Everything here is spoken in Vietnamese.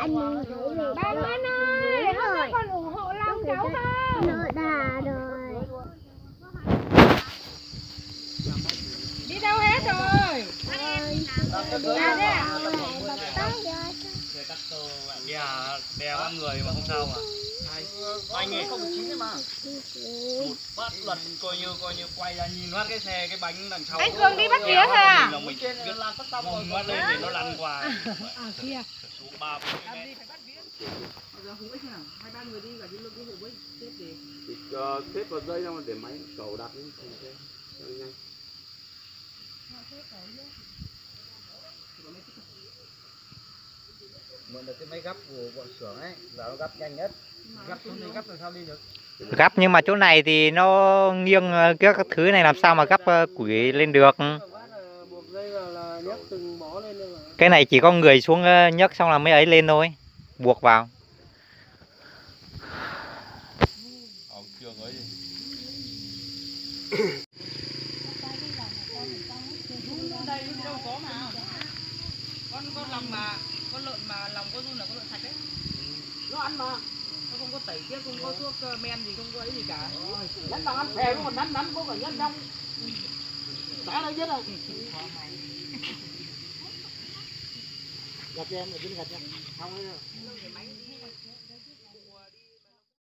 anh mình về Ba Nguyễn ơi, hôm nay con ủng hộ Long cháu không? Nợ đà rồi. Đi đâu hết rồi? À thế à? Chơi cắt tô đè đè ba người mà không sao mà anh ấy không chín mà một phát lần coi như coi như quay ra nhìn phát cái xe cái bánh đằng sau Anh Cường đi bắt vía thôi à? mình mình biết lan phát tắp mông nó lên để nó lăn qua À kia. xuống ba bốn mét thì cho xếp vào dây xong để máy cầu đặt lên thành sẽ nhanh mượn được cái máy gấp của bọn xưởng ấy là nó gấp nhanh nhất. Gấp xuống đi gấp làm sao đi được? Gấp nhưng mà chỗ này thì nó nghiêng ờ, các thứ này làm sao mà gấp ờ, củi lên được? Buộc dây vào là nhấc từng bó lên thôi mà. Cái này chỉ có người xuống ờ, nhấc xong là mới ấy lên thôi buộc vào. Con con lòng mà con lợn mà lòng có run là con lợn sạch đấy. Nó ăn mà. Nó không có tẩy tiết, không có thuốc ờ, men gì, không có ấy gì cả. Nhắn bằng ăn phèo nó còn nắn nắn có cả nhắn trong. Đã đây chết rồi. Gạch cho em, ở trên gạch cho Không ấy